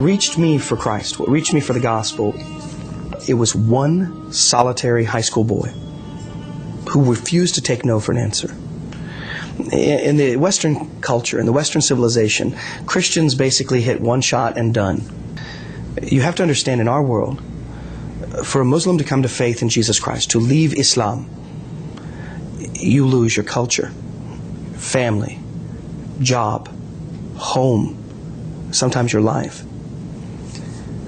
reached me for Christ, what reached me for the gospel, it was one solitary high school boy who refused to take no for an answer. In the Western culture, in the Western civilization, Christians basically hit one shot and done. You have to understand in our world, for a Muslim to come to faith in Jesus Christ, to leave Islam, you lose your culture, family, job, home, sometimes your life.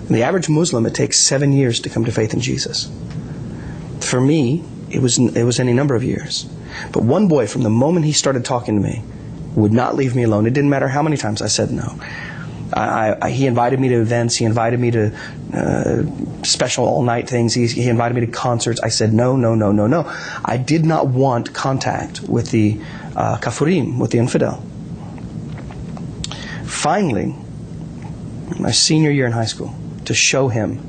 The average Muslim, it takes seven years to come to faith in Jesus. For me, it was, it was any number of years. But one boy, from the moment he started talking to me, would not leave me alone. It didn't matter how many times I said no. I, I, he invited me to events. He invited me to uh, special all night things. He, he, invited me to concerts. I said no, no, no, no, no. I did not want contact with the uh, kafurim, with the infidel. Finally, my senior year in high school, to show him,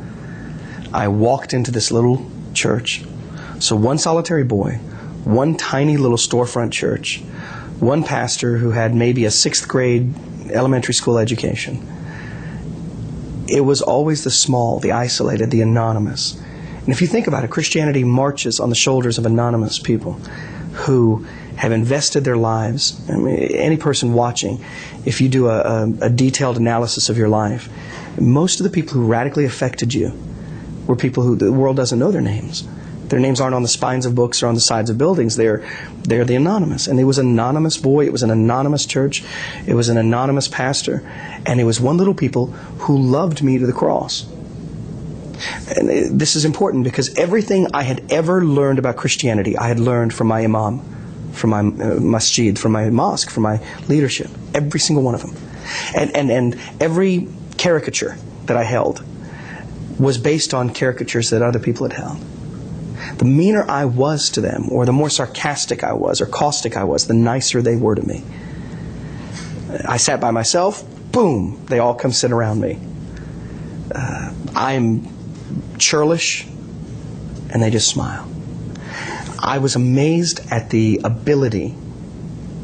I walked into this little church. So one solitary boy, one tiny little storefront church, one pastor who had maybe a sixth grade elementary school education. It was always the small, the isolated, the anonymous. And if you think about it, Christianity marches on the shoulders of anonymous people who have invested their lives. I mean, any person watching, if you do a, a, a detailed analysis of your life, most of the people who radically affected you were people who the world doesn't know their names. Their names aren't on the spines of books or on the sides of buildings. They're, they're the anonymous. And it was an anonymous boy. It was an anonymous church. It was an anonymous pastor. And it was one little people who loved me to the cross. And this is important because everything I had ever learned about Christianity, I had learned from my imam, from my uh, masjid, from my mosque, from my leadership. Every single one of them. And, and, and every caricature that I held was based on caricatures that other people had held. The meaner I was to them, or the more sarcastic I was, or caustic I was, the nicer they were to me. I sat by myself, boom, they all come sit around me. Uh, I'm churlish, and they just smile. I was amazed at the ability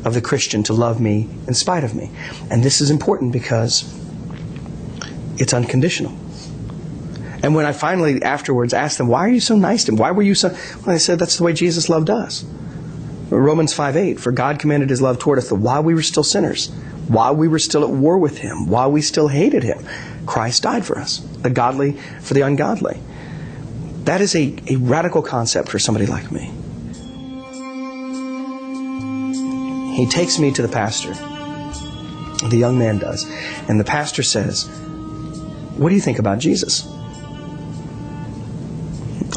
of the Christian to love me in spite of me. And this is important because it's unconditional. And when I finally afterwards asked them, why are you so nice to him? Why were you so, well, they said, that's the way Jesus loved us. Romans 5 8, for God commanded his love toward us that while we were still sinners, while we were still at war with him, while we still hated him, Christ died for us, the godly for the ungodly. That is a, a radical concept for somebody like me. He takes me to the pastor. The young man does. And the pastor says, What do you think about Jesus?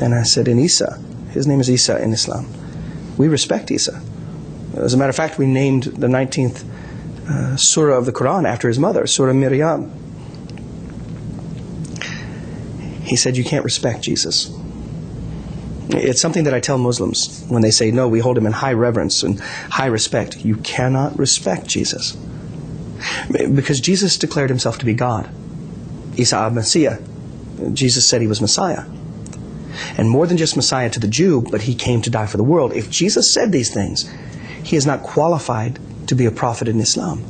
And I said, In Isa. His name is Isa in Islam. We respect Isa. As a matter of fact, we named the 19th uh, surah of the Quran after his mother, Surah Maryam. He said, You can't respect Jesus. It's something that I tell Muslims when they say, No, we hold him in high reverence and high respect. You cannot respect Jesus. Because Jesus declared himself to be God. Isa Messiah. Jesus said he was Messiah. And more than just Messiah to the Jew, but he came to die for the world. If Jesus said these things, he is not qualified to be a prophet in Islam.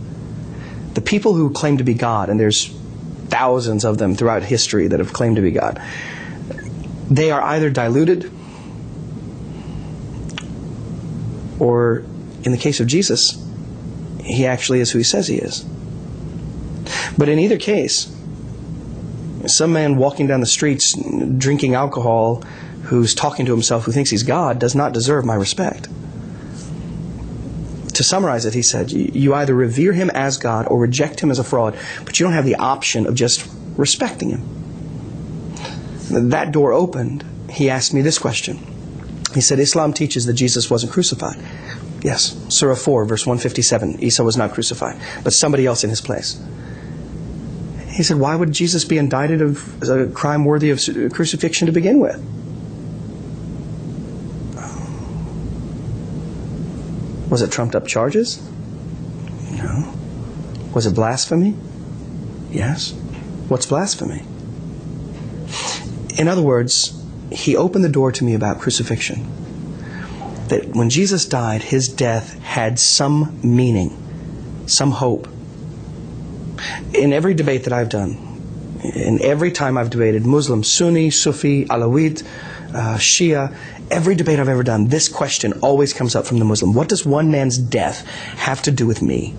The people who claim to be God, and there's thousands of them throughout history that have claimed to be God, they are either diluted or, in the case of Jesus, he actually is who he says he is. But in either case, some man walking down the streets drinking alcohol who's talking to himself who thinks he's God does not deserve my respect. To summarize it, he said, you either revere him as God or reject him as a fraud, but you don't have the option of just respecting him. That door opened. He asked me this question. He said, Islam teaches that Jesus wasn't crucified. Yes, Surah 4, verse 157. Isa was not crucified, but somebody else in his place. He said, Why would Jesus be indicted of a crime worthy of crucifixion to begin with? Was it trumped up charges? No. Was it blasphemy? Yes. What's blasphemy? In other words, he opened the door to me about crucifixion. That when Jesus died, his death had some meaning, some hope in every debate that I've done, in every time I've debated Muslim, Sunni, Sufi, Alawite, uh, Shia, every debate I've ever done, this question always comes up from the Muslim. What does one man's death have to do with me?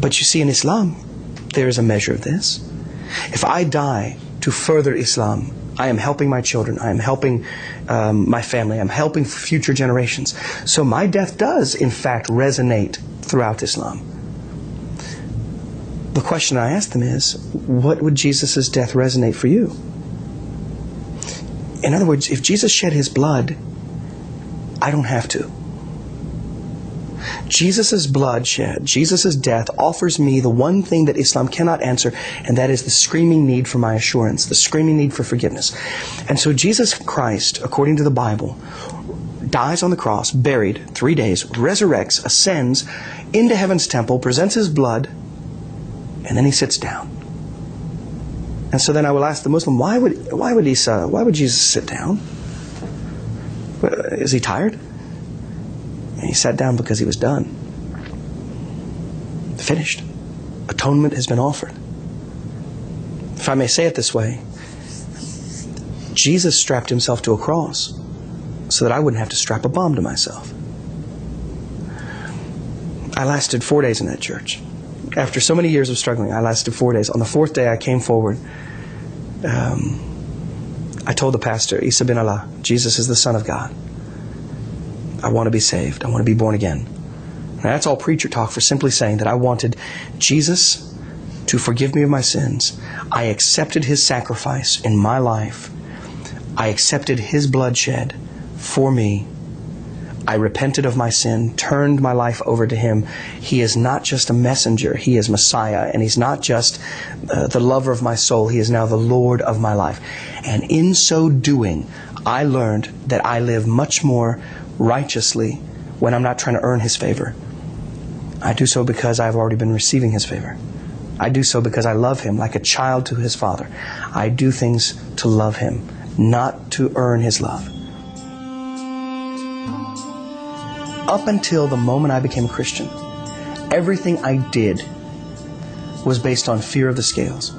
But you see, in Islam, there is a measure of this. If I die to further Islam, I am helping my children. I am helping um, my family. I'm helping future generations. So my death does, in fact, resonate throughout Islam. The question I ask them is, what would Jesus' death resonate for you? In other words, if Jesus shed his blood, I don't have to. Jesus' bloodshed, Jesus' death offers me the one thing that Islam cannot answer, and that is the screaming need for my assurance, the screaming need for forgiveness. And so Jesus Christ, according to the Bible, dies on the cross, buried, three days, resurrects, ascends into heaven's temple, presents his blood, and then he sits down. And so then I will ask the Muslim, why would, why would, Isa, why would Jesus sit down? Is he tired? And he sat down because he was done. Finished. Atonement has been offered. If I may say it this way, Jesus strapped himself to a cross so that I wouldn't have to strap a bomb to myself. I lasted four days in that church. After so many years of struggling, I lasted four days. On the fourth day, I came forward. Um, I told the pastor, Isa bin Allah, Jesus is the Son of God. I want to be saved. I want to be born again. And that's all preacher talk for simply saying that I wanted Jesus to forgive me of my sins. I accepted his sacrifice in my life. I accepted his bloodshed for me. I repented of my sin, turned my life over to him. He is not just a messenger, he is Messiah, and he's not just uh, the lover of my soul, he is now the Lord of my life. And in so doing, I learned that I live much more righteously when I'm not trying to earn His favor. I do so because I've already been receiving His favor. I do so because I love Him like a child to His Father. I do things to love Him, not to earn His love. Up until the moment I became a Christian, everything I did was based on fear of the scales.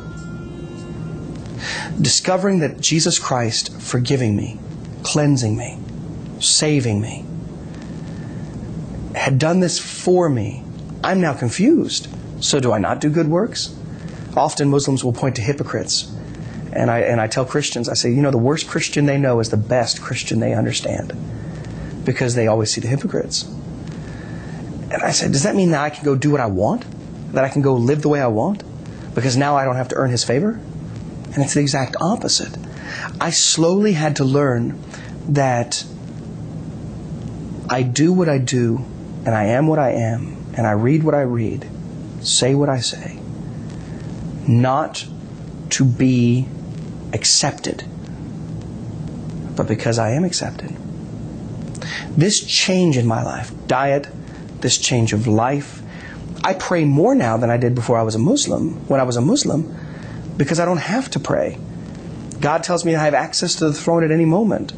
Discovering that Jesus Christ forgiving me, cleansing me, saving me, had done this for me, I'm now confused. So do I not do good works? Often Muslims will point to hypocrites. And I, and I tell Christians, I say, you know, the worst Christian they know is the best Christian they understand. Because they always see the hypocrites. And I said, does that mean that I can go do what I want? That I can go live the way I want? Because now I don't have to earn his favor? And it's the exact opposite. I slowly had to learn that I do what I do, and I am what I am, and I read what I read, say what I say, not to be accepted, but because I am accepted. This change in my life, diet, this change of life, I pray more now than I did before I was a Muslim, when I was a Muslim, because I don't have to pray. God tells me I have access to the throne at any moment.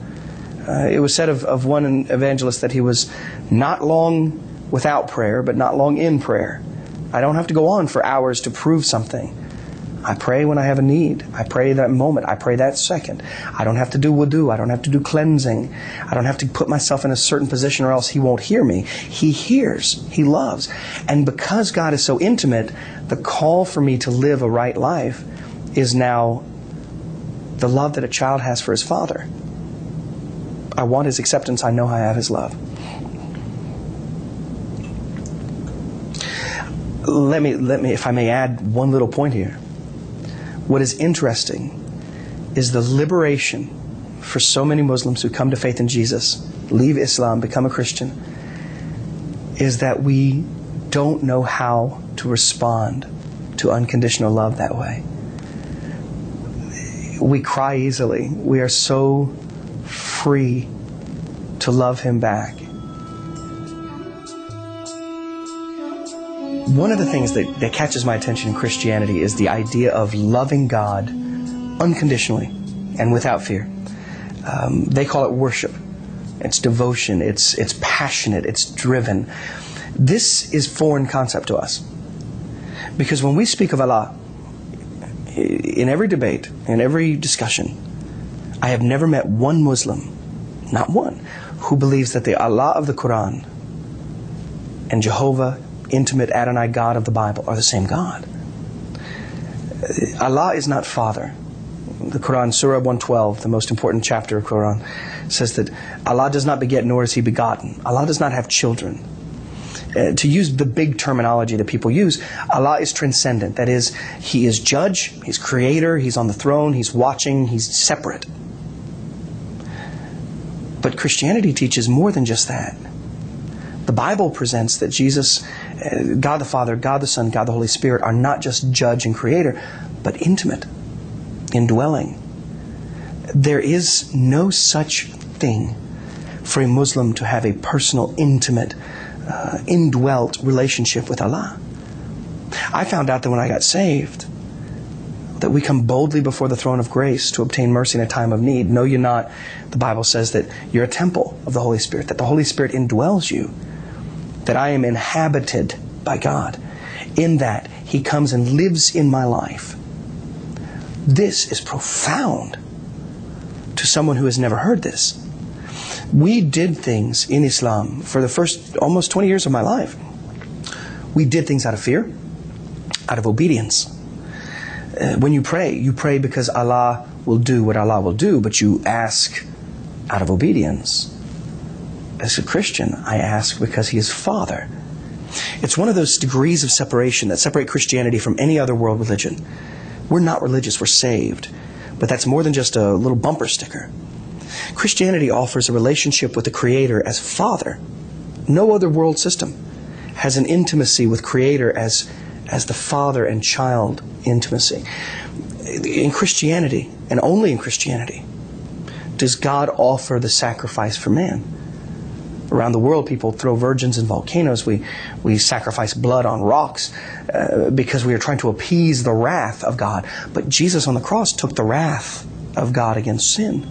Uh, it was said of, of one evangelist that he was not long without prayer, but not long in prayer. I don't have to go on for hours to prove something. I pray when I have a need. I pray that moment. I pray that second. I don't have to do wudu. I don't have to do cleansing. I don't have to put myself in a certain position or else He won't hear me. He hears. He loves. And because God is so intimate, the call for me to live a right life is now the love that a child has for his father. I want his acceptance. I know I have his love. Let me, let me, if I may add one little point here. What is interesting is the liberation for so many Muslims who come to faith in Jesus, leave Islam, become a Christian, is that we don't know how to respond to unconditional love that way. We cry easily. We are so free to love Him back. One of the things that, that catches my attention in Christianity is the idea of loving God unconditionally and without fear. Um, they call it worship. It's devotion. It's it's passionate. It's driven. This is foreign concept to us, because when we speak of Allah, in every debate, in every discussion, I have never met one Muslim, not one, who believes that the Allah of the Quran and Jehovah, intimate Adonai God of the Bible, are the same God. Allah is not Father. The Quran, Surah 112, the most important chapter of Quran, says that Allah does not beget nor is He begotten. Allah does not have children. Uh, to use the big terminology that people use, Allah is transcendent. That is, He is judge, He's creator, He's on the throne, He's watching, He's separate. But Christianity teaches more than just that. The Bible presents that Jesus, God the Father, God the Son, God the Holy Spirit are not just judge and creator, but intimate, indwelling. There is no such thing for a Muslim to have a personal, intimate, uh, indwelt relationship with Allah. I found out that when I got saved, that we come boldly before the throne of grace to obtain mercy in a time of need. Know you not, the Bible says that you're a temple of the Holy Spirit, that the Holy Spirit indwells you, that I am inhabited by God. In that, He comes and lives in my life. This is profound to someone who has never heard this. We did things in Islam for the first almost 20 years of my life. We did things out of fear, out of obedience. Uh, when you pray, you pray because Allah will do what Allah will do, but you ask out of obedience. As a Christian, I ask because He is Father. It's one of those degrees of separation that separate Christianity from any other world religion. We're not religious, we're saved. But that's more than just a little bumper sticker. Christianity offers a relationship with the Creator as Father. No other world system has an intimacy with Creator as, as the father and child intimacy. In Christianity, and only in Christianity, does God offer the sacrifice for man. Around the world, people throw virgins in volcanoes. We, we sacrifice blood on rocks uh, because we are trying to appease the wrath of God. But Jesus on the cross took the wrath of God against sin.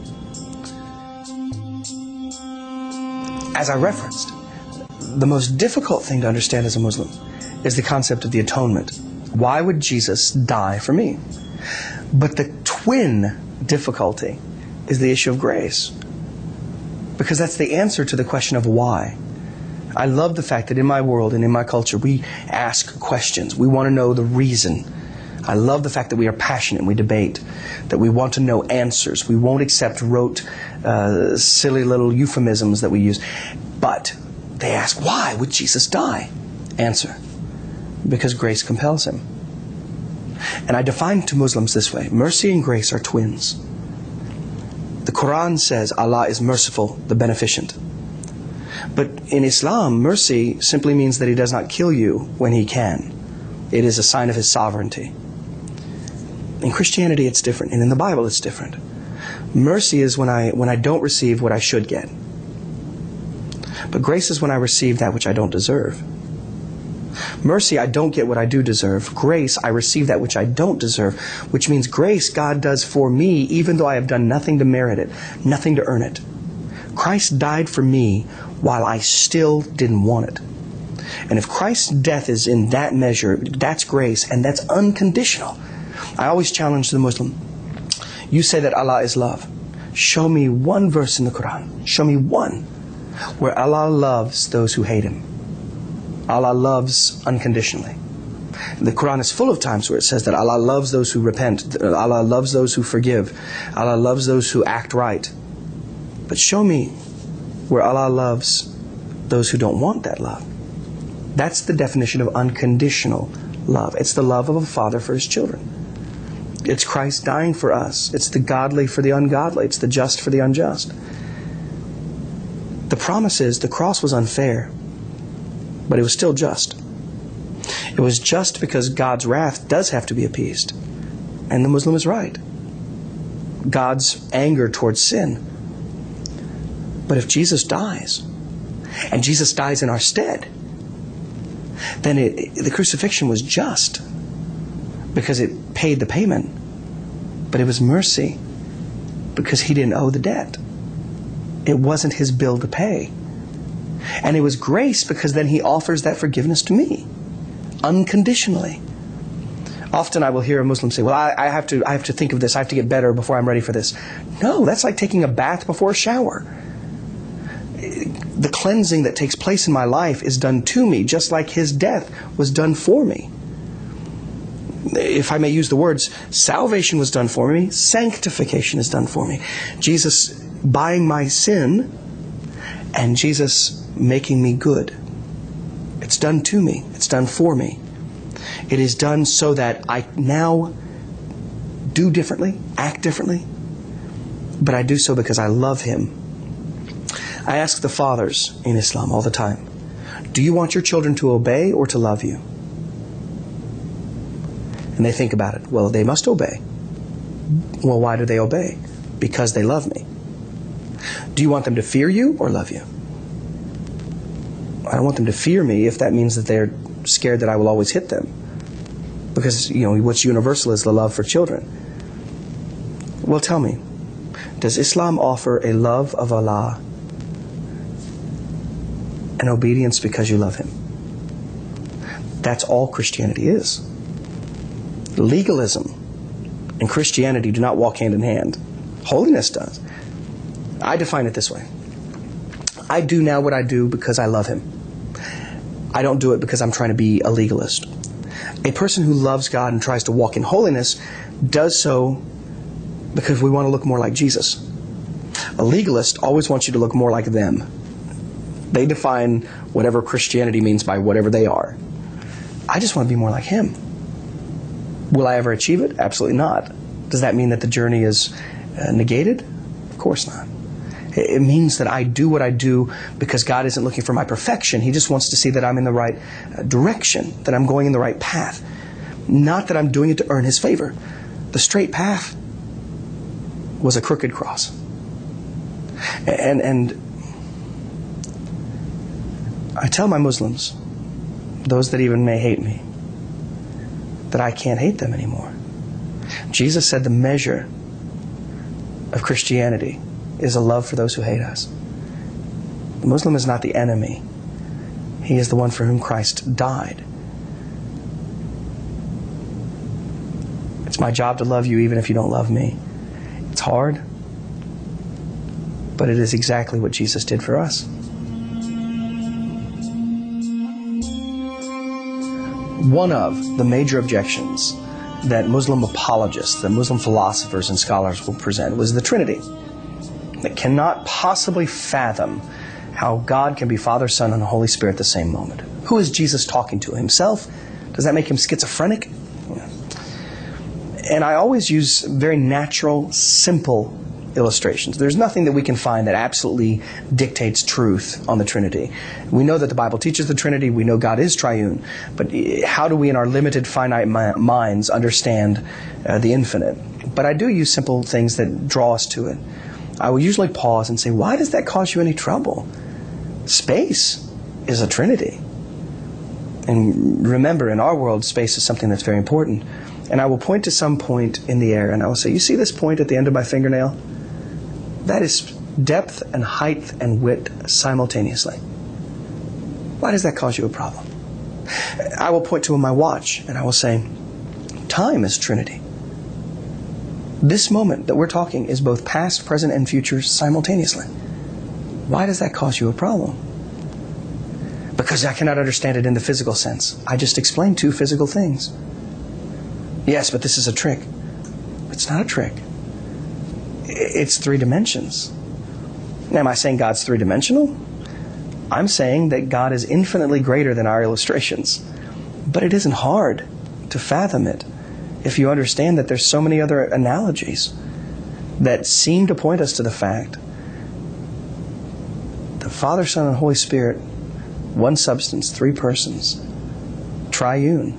As I referenced, the most difficult thing to understand as a Muslim is the concept of the atonement. Why would Jesus die for me? But the twin difficulty is the issue of grace. Because that's the answer to the question of why. I love the fact that in my world and in my culture, we ask questions. We want to know the reason. I love the fact that we are passionate and we debate, that we want to know answers. We won't accept rote, uh, silly little euphemisms that we use. But they ask, why would Jesus die? Answer, because grace compels him. And I define to Muslims this way mercy and grace are twins. The Quran says Allah is merciful, the beneficent. But in Islam, mercy simply means that He does not kill you when He can. It is a sign of His sovereignty. In Christianity, it's different, and in the Bible, it's different. Mercy is when I, when I don't receive what I should get. But grace is when I receive that which I don't deserve. Mercy, I don't get what I do deserve. Grace, I receive that which I don't deserve, which means grace God does for me even though I have done nothing to merit it, nothing to earn it. Christ died for me while I still didn't want it. And if Christ's death is in that measure, that's grace and that's unconditional. I always challenge the Muslim. You say that Allah is love. Show me one verse in the Quran. Show me one where Allah loves those who hate Him. Allah loves unconditionally. The Quran is full of times where it says that Allah loves those who repent, uh, Allah loves those who forgive, Allah loves those who act right. But show me where Allah loves those who don't want that love. That's the definition of unconditional love. It's the love of a father for his children. It's Christ dying for us. It's the godly for the ungodly. It's the just for the unjust. The promise is the cross was unfair but it was still just. It was just because God's wrath does have to be appeased. And the Muslim is right. God's anger towards sin. But if Jesus dies, and Jesus dies in our stead, then it, the crucifixion was just because it paid the payment. But it was mercy because he didn't owe the debt. It wasn't his bill to pay. And it was grace because then he offers that forgiveness to me unconditionally. Often I will hear a Muslim say, Well, I, I, have to, I have to think of this, I have to get better before I'm ready for this. No, that's like taking a bath before a shower. The cleansing that takes place in my life is done to me, just like his death was done for me. If I may use the words, salvation was done for me, sanctification is done for me. Jesus buying my sin, and Jesus making me good. It's done to me, it's done for me. It is done so that I now do differently, act differently, but I do so because I love Him. I ask the fathers in Islam all the time Do you want your children to obey or to love you? And they think about it. Well, they must obey. Well, why do they obey? Because they love me. Do you want them to fear you or love you? I don't want them to fear me if that means that they're scared that I will always hit them. Because, you know, what's universal is the love for children. Well, tell me, does Islam offer a love of Allah and obedience because you love Him? That's all Christianity is. Legalism and Christianity do not walk hand in hand. Holiness does. I define it this way I do now what I do because I love Him. I don't do it because I'm trying to be a legalist. A person who loves God and tries to walk in holiness does so because we want to look more like Jesus. A legalist always wants you to look more like them. They define whatever Christianity means by whatever they are. I just want to be more like Him. Will I ever achieve it? Absolutely not. Does that mean that the journey is uh, negated? Of course not. It means that I do what I do because God isn't looking for my perfection. He just wants to see that I'm in the right uh, direction, that I'm going in the right path. Not that I'm doing it to earn His favor. The straight path was a crooked cross. And, and I tell my Muslims, those that even may hate me, that I can't hate them anymore. Jesus said the measure of Christianity is a love for those who hate us. The Muslim is not the enemy, he is the one for whom Christ died. It's my job to love you even if you don't love me. It's hard, but it is exactly what Jesus did for us. One of the major objections that Muslim apologists, that Muslim philosophers and scholars will present was the Trinity that cannot possibly fathom how God can be Father, Son, and Holy Spirit at the same moment. Who is Jesus talking to? Himself? Does that make him schizophrenic? And I always use very natural, simple illustrations. There's nothing that we can find that absolutely dictates truth on the Trinity. We know that the Bible teaches the Trinity, we know God is triune, but how do we, in our limited, finite minds, understand uh, the infinite? But I do use simple things that draw us to it. I will usually pause and say, Why does that cause you any trouble? Space is a trinity. And remember, in our world, space is something that's very important. And I will point to some point in the air and I will say, You see this point at the end of my fingernail? That is depth and height and width simultaneously. Why does that cause you a problem? I will point to my watch and I will say, Time is Trinity. This moment that we're talking is both past, present, and future simultaneously. Why does that cause you a problem? Because I cannot understand it in the physical sense. I just explained two physical things. Yes, but this is a trick. It's not a trick. It's three dimensions. Am I saying God's three dimensional? I'm saying that God is infinitely greater than our illustrations. But it isn't hard to fathom it if you understand that there's so many other analogies that seem to point us to the fact the Father, Son, and Holy Spirit, one substance, three persons, triune.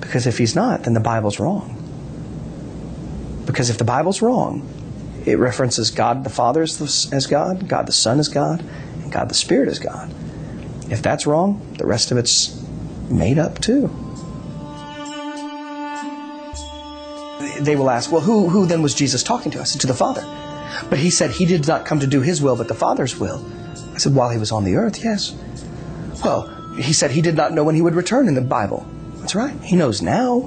Because if he's not, then the Bible's wrong. Because if the Bible's wrong, it references God the Father as God, God the Son as God, and God the Spirit as God. If that's wrong, the rest of it's made up too. They will ask, well, who, who then was Jesus talking to? I said, to the Father. But he said he did not come to do his will, but the Father's will. I said, while he was on the earth, yes. Well, he said he did not know when he would return in the Bible. That's right. He knows now.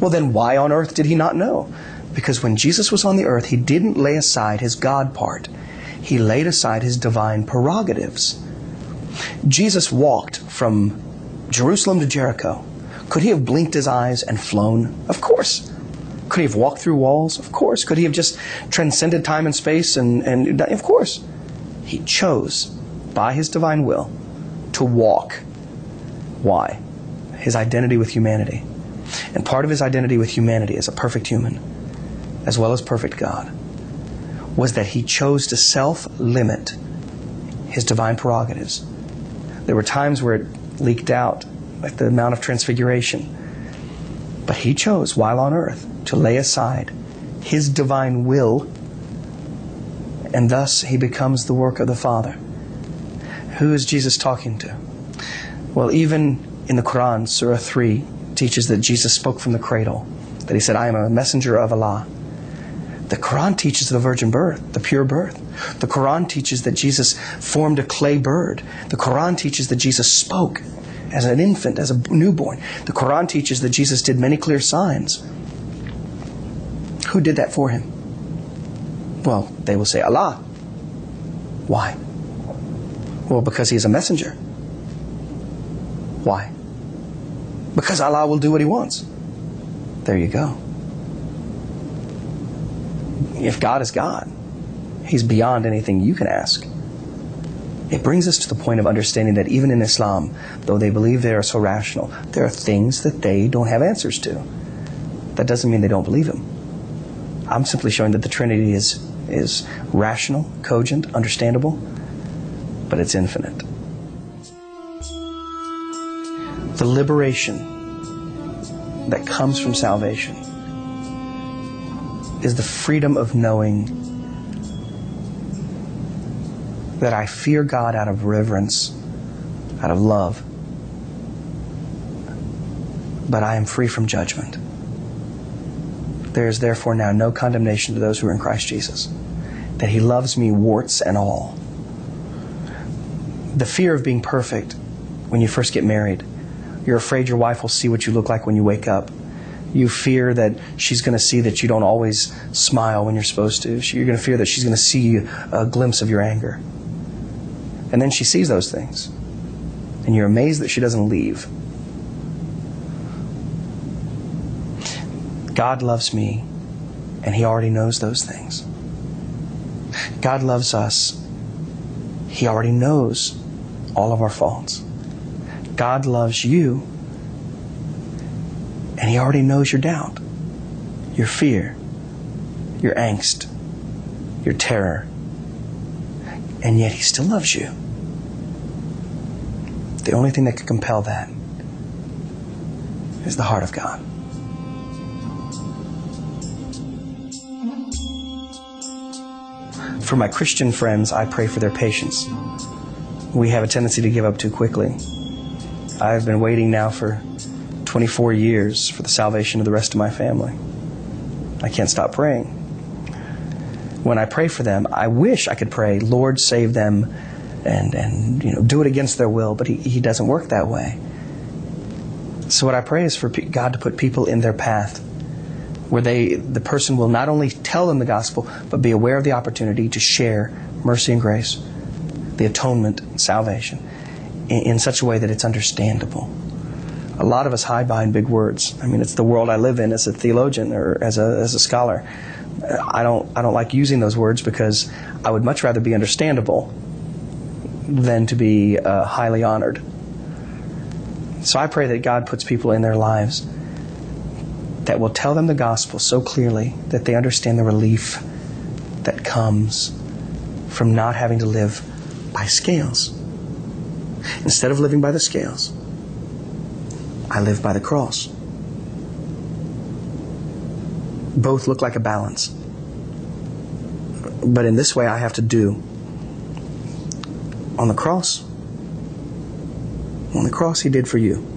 Well, then why on earth did he not know? Because when Jesus was on the earth, he didn't lay aside his God part, he laid aside his divine prerogatives. Jesus walked from Jerusalem to Jericho. Could he have blinked his eyes and flown? Of course. Could he have walked through walls? Of course. Could he have just transcended time and space? And, and of course. He chose, by his divine will, to walk. Why? His identity with humanity. And part of his identity with humanity as a perfect human, as well as perfect God, was that he chose to self limit his divine prerogatives. There were times where it leaked out, like the Mount of Transfiguration. But he chose, while on earth, to lay aside his divine will, and thus he becomes the work of the Father. Who is Jesus talking to? Well, even in the Quran, Surah 3 teaches that Jesus spoke from the cradle, that he said, I am a messenger of Allah. The Quran teaches the virgin birth, the pure birth. The Quran teaches that Jesus formed a clay bird. The Quran teaches that Jesus spoke as an infant, as a newborn. The Quran teaches that Jesus did many clear signs. Who did that for him? Well, they will say Allah. Why? Well, because he is a messenger. Why? Because Allah will do what he wants. There you go. If God is God, he's beyond anything you can ask. It brings us to the point of understanding that even in Islam, though they believe they are so rational, there are things that they don't have answers to. That doesn't mean they don't believe Him. I'm simply showing that the Trinity is, is rational, cogent, understandable, but it's infinite. The liberation that comes from salvation is the freedom of knowing that I fear God out of reverence, out of love, but I am free from judgment. There is therefore now no condemnation to those who are in Christ Jesus, that He loves me, warts and all. The fear of being perfect when you first get married, you're afraid your wife will see what you look like when you wake up. You fear that she's going to see that you don't always smile when you're supposed to. You're going to fear that she's going to see a glimpse of your anger. And then she sees those things. And you're amazed that she doesn't leave. God loves me, and He already knows those things. God loves us. He already knows all of our faults. God loves you, and He already knows your doubt, your fear, your angst, your terror. And yet He still loves you. The only thing that could compel that is the heart of God. For my Christian friends, I pray for their patience. We have a tendency to give up too quickly. I've been waiting now for 24 years for the salvation of the rest of my family. I can't stop praying. When I pray for them, I wish I could pray, Lord, save them and, and you know, do it against their will, but he, he doesn't work that way. So what I pray is for God to put people in their path where they the person will not only tell them the gospel but be aware of the opportunity to share mercy and grace the atonement salvation in, in, such a way that it's understandable a lot of us hide behind big words. I mean it's the world i live in as a theologian or as a, as a scholar. I don't i don't like using those words because i would much rather be understandable than to be uh, highly honored. So i pray that god puts people in their lives that will tell them the gospel so clearly that they understand the relief that comes from not having to live by scales. Instead of living by the scales, I live by the cross. Both look like a balance. But in this way, I have to do. On the cross, on the cross, He did for you.